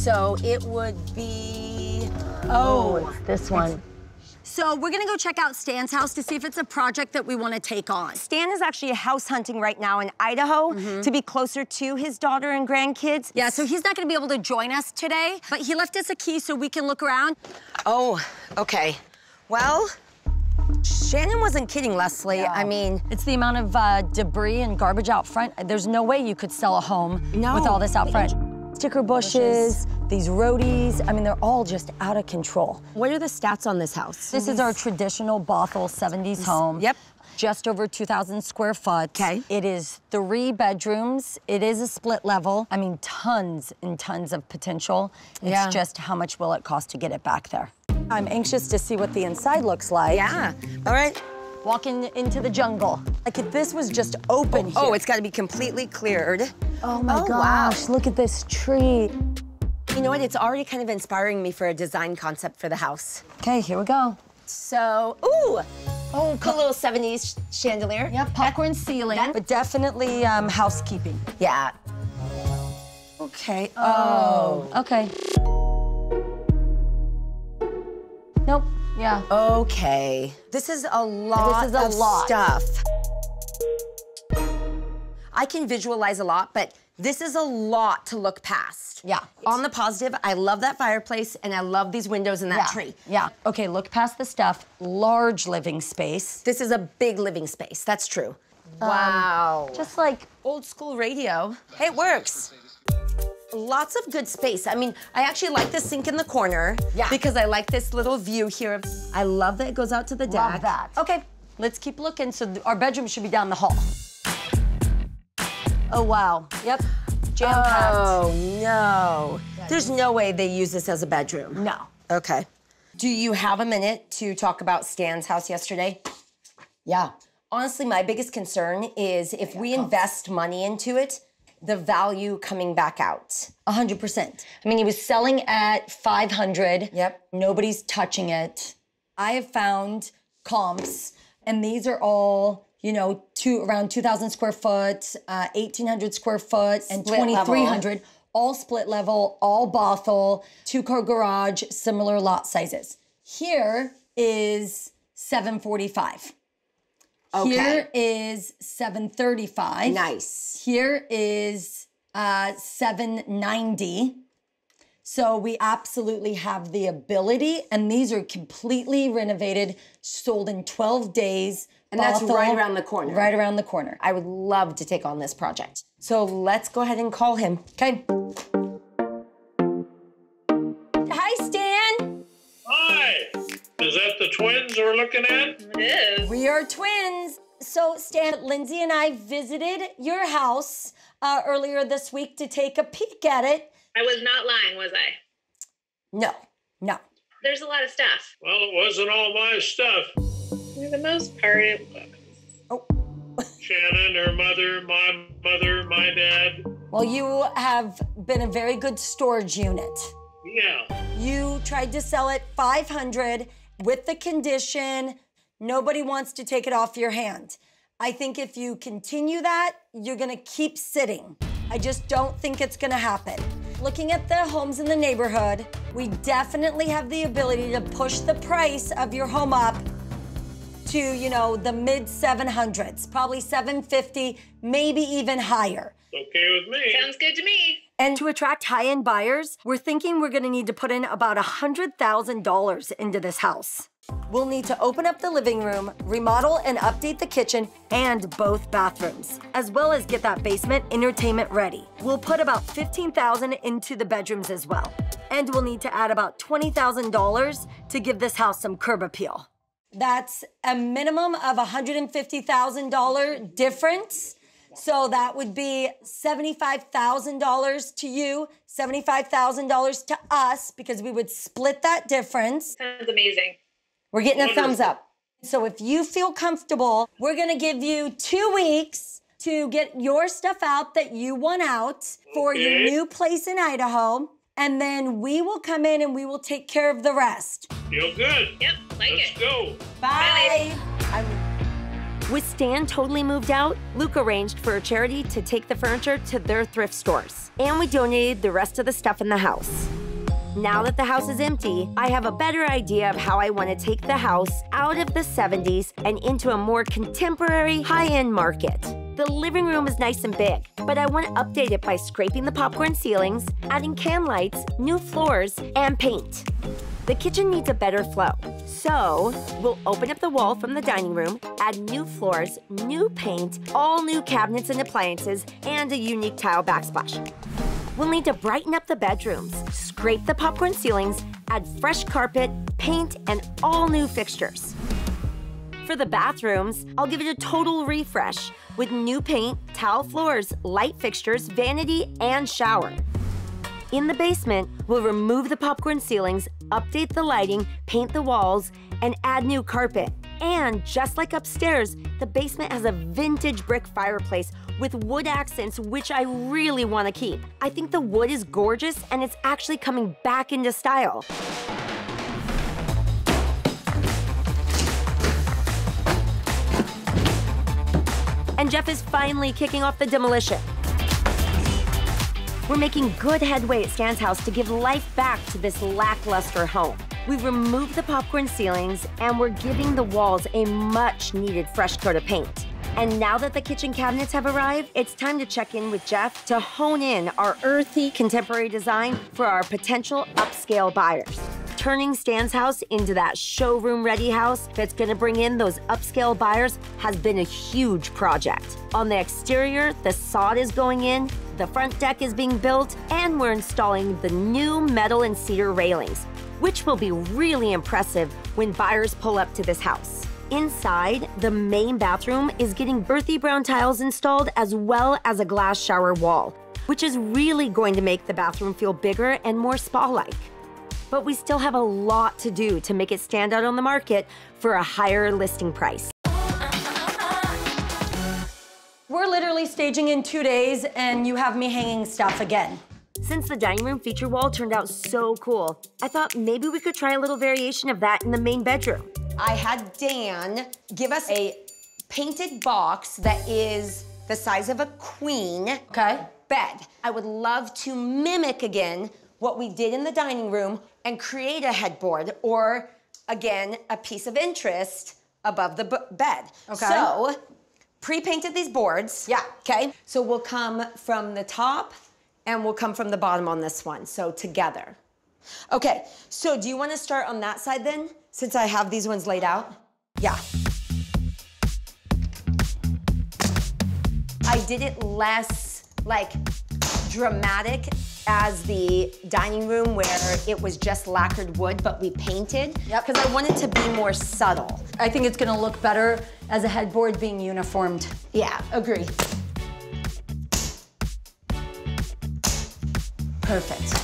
So it would be, Oh, it's this one. So we're gonna go check out Stan's house to see if it's a project that we wanna take on. Stan is actually house hunting right now in Idaho to be closer to his daughter and grandkids. Yeah, so he's not gonna be able to join us today, but he left us a key so we can look around. Oh, okay. Well, Shannon wasn't kidding, Leslie. I mean, It's the amount of uh, debris and garbage out front. There's no way you could sell a home No. with all this out front. Sticker bushes, these rhodies, I mean, they're all just out of control. what are the stats on this house? This is our traditional Bothell 70s home. Yep. Just over 2,000 square foot. 'Kay. It is three bedrooms. It is a split level. I mean, tons and tons of potential. It's Yeah. just how much will it cost to get it back there. I'm anxious to see what the inside looks like. Yeah. All right. Walking into the jungle. Like if this was just open here. Oh, it's got to be completely cleared. Oh my Oh, wow. gosh, look at this tree. You know what? It's already kind of inspiring me for a design concept for the house. Okay, here we go. So, ooh, oh, cool little 70s chandelier. Yep, popcorn ceiling. But definitely um, housekeeping. Yeah. Okay. Oh. Okay. Nope, yeah. Okay. This is a lot This is a of lot. stuff. I can visualize a lot, but this is a lot to look past. Yeah. On the positive, I love that fireplace and I love these windows and that yeah. tree. Yeah. Okay, look past the stuff. Large living space. This is a big living space. That's true. Um, wow. Just like old school radio. Hey, it works. Lots of good space. I mean, I actually like the sink in the corner. Yeah. Because I like this little view here. I love that it goes out to the deck. love that. Okay, let's keep looking. So our bedroom should be down the hall. Oh wow. Yep. Jam oh, packed. Oh, no. There's no way they use this as a bedroom. No. Okay. Do you have a minute to talk about Stan's house yesterday? Yeah. Honestly, my biggest concern is if we invest money into it, the value coming back out. A hundred percent. I mean, he was selling at 500. Yep. Nobody's touching it. I have found comps, and these are all, you know, two around 2,000 square foot, uh, 1,800 square foot, and Split level. 2,300. All split level, all Bothell, two car garage, similar lot sizes. Here is 745. Okay. Here is 735. Nice. Here is uh, 790. So we absolutely have the ability, and these are completely renovated, sold in 12 days. And that's right around the corner. Right around the corner. I would love to take on this project. So let's go ahead and call him. Okay. Hi, Stan. Hi! Is that the twins we're looking at? It is. We are twins. So, Stan, Lyndsay and I visited your house uh, earlier this week to take a peek at it. I was not lying, was I? No, no. There's a lot of stuff. Well, it wasn't all my stuff. For the most part, it was. Oh. Shannon, her mother, my mother, my dad. Well, you have been a very good storage unit. Yeah. You tried to sell it 500 with the condition nobody wants to take it off your hand. I think if you continue that, you're going to keep sitting. I just don't think it's going to happen. Looking at the homes in the neighborhood, we definitely have the ability to push the price of your home up to, you know, the mid 700s, probably 750, maybe even higher. Okay with me. Sounds good to me. And to attract high end buyers, we're thinking we're gonna need to put in about $100,000 into this house. We'll need to open up the living room, remodel and update the kitchen and both bathrooms, as well as get that basement entertainment ready. We'll put about 15,000 into the bedrooms as well. And we'll need to add about $20,000 to give this house some curb appeal. That's a minimum of $150,000 difference. So that would be $75,000 to you, $75,000 to us, because we would split that difference. Sounds amazing. We're getting a thumbs up. So if you feel comfortable, we're gonna give you two weeks to get your stuff out that you want out for your new place in Idaho. And then we will come in and we will take care of the rest. Feel good. Yep, like Let's it. go. Bye. I'm With Stan totally moved out, Luke arranged for a charity to take the furniture to their thrift stores. And we donated the rest of the stuff in the house. Now that the house is empty, I have a better idea of how I want to take the house out of the 70s and into a more contemporary, high end market. The living room is nice and big, but I want to update it by scraping the popcorn ceilings, adding can lights, new floors, and paint. The kitchen needs a better flow, so we'll open up the wall from the dining room, add new floors, new paint, all new cabinets and appliances, and a unique tile backsplash. We'll need to brighten up the bedrooms, scrape the popcorn ceilings, add fresh carpet, paint, and all new fixtures. For the bathrooms, I'll give it a total refresh with new paint, tile floors, light fixtures, vanity, and shower. In the basement, we'll remove the popcorn ceilings, update the lighting, paint the walls, and add new carpet. And just like upstairs, the basement has a vintage brick fireplace with wood accents, which I really want to keep. I think the wood is gorgeous and it's actually coming back into style. And Jeff is finally kicking off the demolition. We're making good headway at Stan's house to give life back to this lackluster home. We've removed the popcorn ceilings and we're giving the walls a much needed fresh coat of paint. And now that the kitchen cabinets have arrived, it's time to check in with Jeff to hone in our earthy contemporary design for our potential upscale buyers. Turning Stan's house into that showroom ready house that's gonna bring in those upscale buyers has been a huge project. On the exterior, the sod is going in, the front deck is being built, and we're installing the new metal and cedar railings, which will be really impressive when buyers pull up to this house. Inside, the main bathroom is getting Berthy Brown tiles installed as well as a glass shower wall, which is really going to make the bathroom feel bigger and more spa-like. But we still have a lot to do to make it stand out on the market for a higher listing price. We're literally staging in two days, and you have me hanging stuff again. Since the dining room feature wall turned out so cool, I thought maybe we could try a little variation of that in the main bedroom. I had Dan give us a painted box that is the size of a queen Okay. bed. I would love to mimic again what we did in the dining room and create a headboard or again a piece of interest above the bed. Okay. So pre-painted these boards. Yeah. Okay. So we'll come from the top and we'll come from the bottom on this one. So together. Okay. So do you want to start on that side then? Since I have these ones laid out. Yeah. I did it less like dramatic as the dining room where it was just lacquered wood, but we painted. Yep. Because I wanted to be more subtle. I think it's gonna look better as a headboard being uniformed. Yeah, agree. Perfect.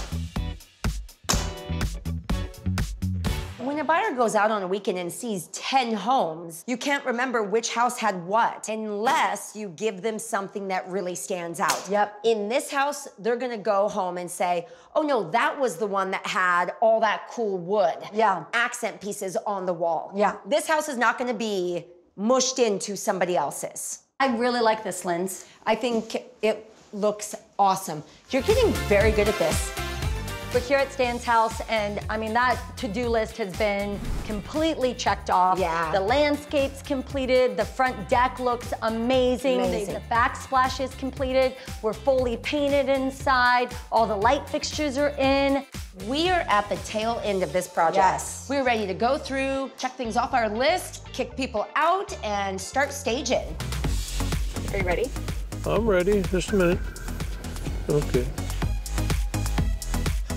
When a buyer goes out on a weekend and sees 10 homes, you can't remember which house had what unless you give them something that really stands out. Yep. In this house, they're gonna go home and say, oh no, that was the one that had all that cool wood. Yeah. Accent pieces on the wall. Yeah. This house is not gonna be mushed into somebody else's. I really like this lens. I think it looks awesome. You're getting very good at this. We're here at Stan's house, and I mean, that to-do list has been completely checked off. Yeah. The landscape's completed, the front deck looks amazing, the- Amazing. The, backsplash is completed, we're fully painted inside, all the light fixtures are in. We are at the tail end of this project. Yes. We're ready to go through, check things off our list, kick people out, and start staging. Are you ready? I'm ready. Just a minute. Okay.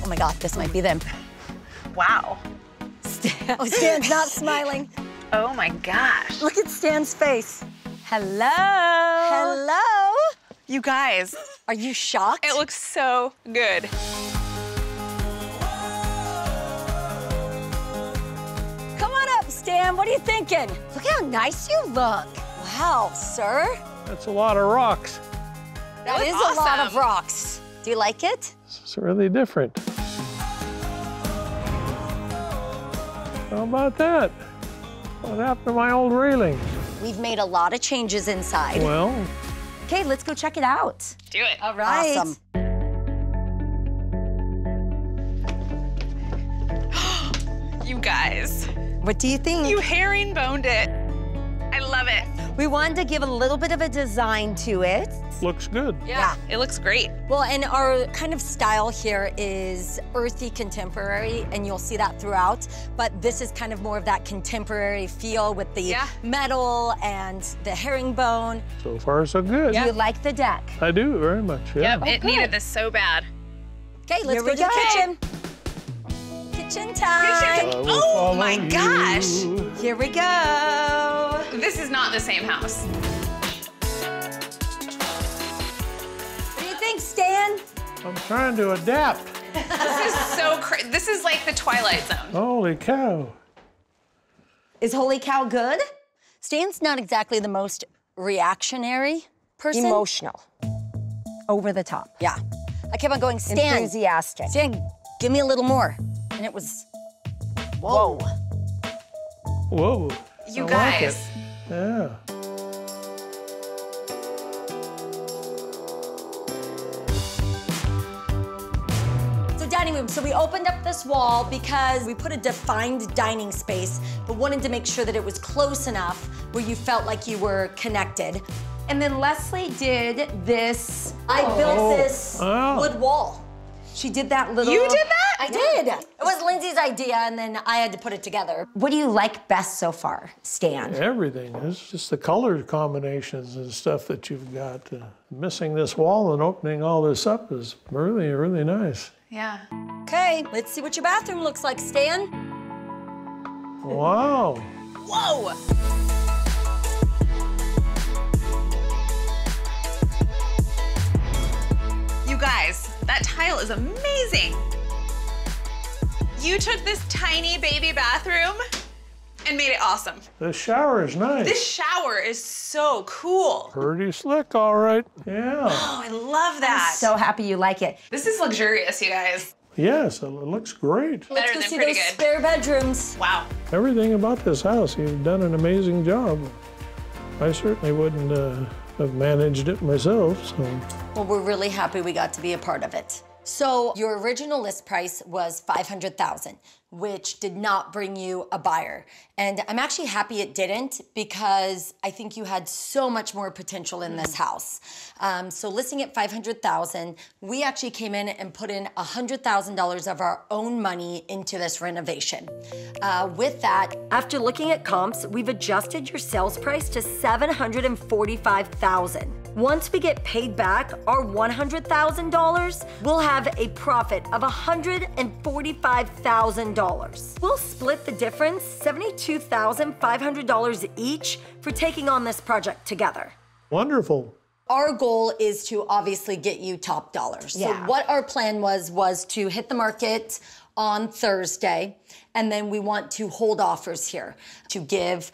Oh my God, this might be them. Wow. Oh, Stan's not smiling. Oh my gosh. Look at Stan's face. Hello. Hello? You guys, Are you shocked? it looks so good. Come on up, Stan. What are you thinking? Look how nice you look. Wow, sir. That's a lot of rocks. That is looks a lot of rocks. Do you like it? It's really different. How about that? What happened to my old railing? We've made a lot of changes inside. Well, Okay, let's go check it out. Do it. All right. Awesome. You guys, What do you think? you herringboned it. I love it. We wanted to give a little bit of a design to it. looks good. Yeah, it looks great. Well, and our kind of style here is earthy contemporary, and you'll see that throughout. But this is kind of more of that contemporary feel with the Yeah. metal and the herringbone. So far, so good. Yeah. You like the deck? I do very much. Yeah. Yep, it needed this so bad. Okay, let's Here go to the kitchen. Kitchen time. I will Oh follow my you. gosh. Here we go. This is not the same house. What do you think, Stan? I'm trying to adapt. This is so crazy. This is like the Twilight Zone. Holy cow. Is Holy Cow good? Stan's not exactly the most reactionary person. Emotional. Over the top. Yeah. I kept on going, Stan. Enthusiastic. Stan, give me a little more. And it was, whoa. Whoa. You I like guys. it. Yeah. So dining room, so we opened up this wall because we put a defined dining space, but wanted to make sure that it was close enough where you felt like you were connected. And then Leslie did this. I built oh. this Oh. wood wall. She did that little. You did that? I did. It was Lyndsay's idea, and then I had to put it together. What do you like best so far, Stan? Everything. It's just the color combinations and stuff that you've got. Uh, missing this wall and opening all this up is really, really nice. Yeah. Okay, let's see what your bathroom looks like, Stan. Wow. Whoa. You guys, that tile is amazing. You took this tiny baby bathroom and made it awesome. The shower is nice. This shower is so cool. Pretty slick, all right. Yeah. Oh, I love that. So happy you like it. this is luxurious, you guys. Yes, it looks great. Let's Better go than see those good. spare bedrooms. Wow. Everything about this house, you've done an amazing job. I certainly wouldn't uh, have managed it myself, so. Well, we're really happy we got to be a part of it. So your original list price was 500,000, which did not bring you a buyer. And I'm actually happy it didn't because I think you had so much more potential in this house. Um, so listing at 500,000, we actually came in and put in $100,000 of our own money into this renovation. Uh, with that, after looking at comps, we've adjusted your sales price to 745,000. Once we get paid back our $100,000, we'll have a profit of $145,000. We'll split the difference, $72,500 each, for taking on this project together. Wonderful. Our goal is to obviously get you top dollars. So Yeah. what our plan was was to hit the market on Thursday and then we want to hold offers here to give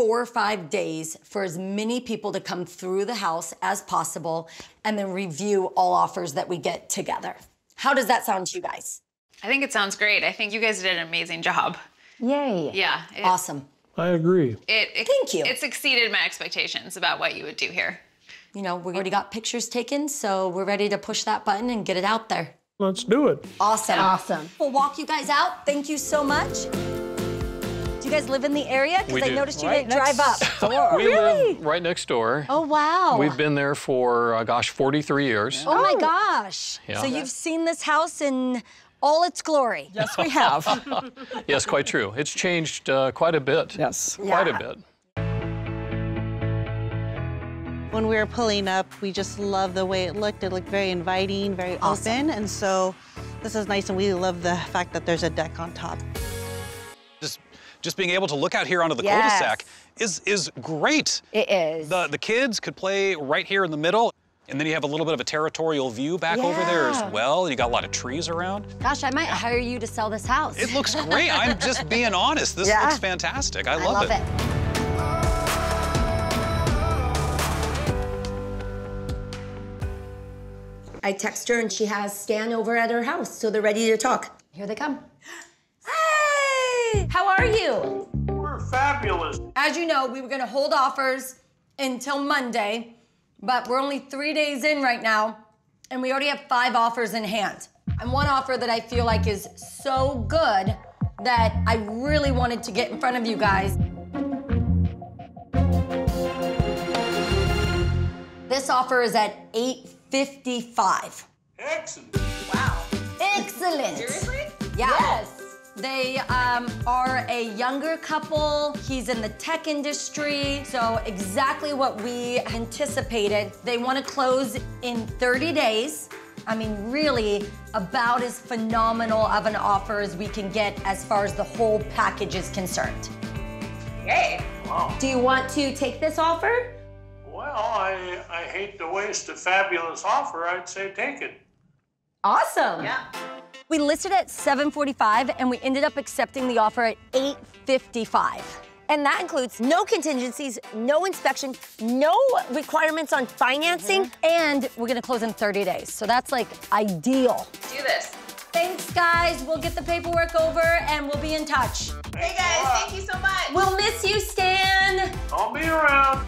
four or five days for as many people to come through the house as possible and then review all offers that we get together. How does that sound to you guys? I think it sounds great. I think you guys did an amazing job. Yay. Yeah. It, Awesome. I agree. It, it, Thank you. It's exceeded my expectations about what you would do here. You know, we already got pictures taken, so we're ready to push that button and get it out there. Let's do it. Awesome. Awesome. We'll walk you guys out. Thank you so much. Do you guys live in the area? Because I do. noticed you Right didn't drive up. we live right next door. Oh, wow. We've been there for, uh, gosh, 43 years. oh, my gosh. Yeah. So you've seen this house in all its glory. Yes, we have. Yes, quite true. It's changed uh, quite a bit. yes. Quite a bit. When we were pulling up, we just loved the way it looked. It looked very inviting, very Awesome. open, and so this is nice. And we love the fact that there's a deck on top. Just, just being able to look out here onto the Yes. cul-de-sac is is great. It is. The the kids could play right here in the middle, and then you have a little bit of a territorial view back over there as well. You got a lot of trees around. Gosh, I might hire you to sell this house. It looks great. I'm just being honest. This Yeah. looks fantastic. I, I love it. I text her and she has Stan over at her house, so they're ready to talk. Here they come. Hey! How are you? We're fabulous. As you know, we were gonna hold offers until Monday, but we're only three days in right now, and we already have five offers in hand. And one offer that I feel like is so good that I really wanted to get in front of you guys. This offer is at 855. Excellent. Wow. Excellent. Seriously? Yes. They um, are a younger couple. He's in the tech industry, so exactly what we anticipated. They want to close in 30 days. I mean, really, about as phenomenal of an offer as we can get as far as the whole package is concerned. Yay. Wow. Do you want to take this offer? Well, I, I hate to waste a fabulous offer. I'd say take it. Awesome. Yeah. We listed at 745 and we ended up accepting the offer at 855. And that includes no contingencies, no inspection, no requirements on financing. Mm-hmm. And we're gonna close in 30 days. So that's like ideal. Do this. Thanks, guys. We'll get the paperwork over and we'll be in touch. Hey guys, thank you so much. We'll miss you, Stan. I'll be around.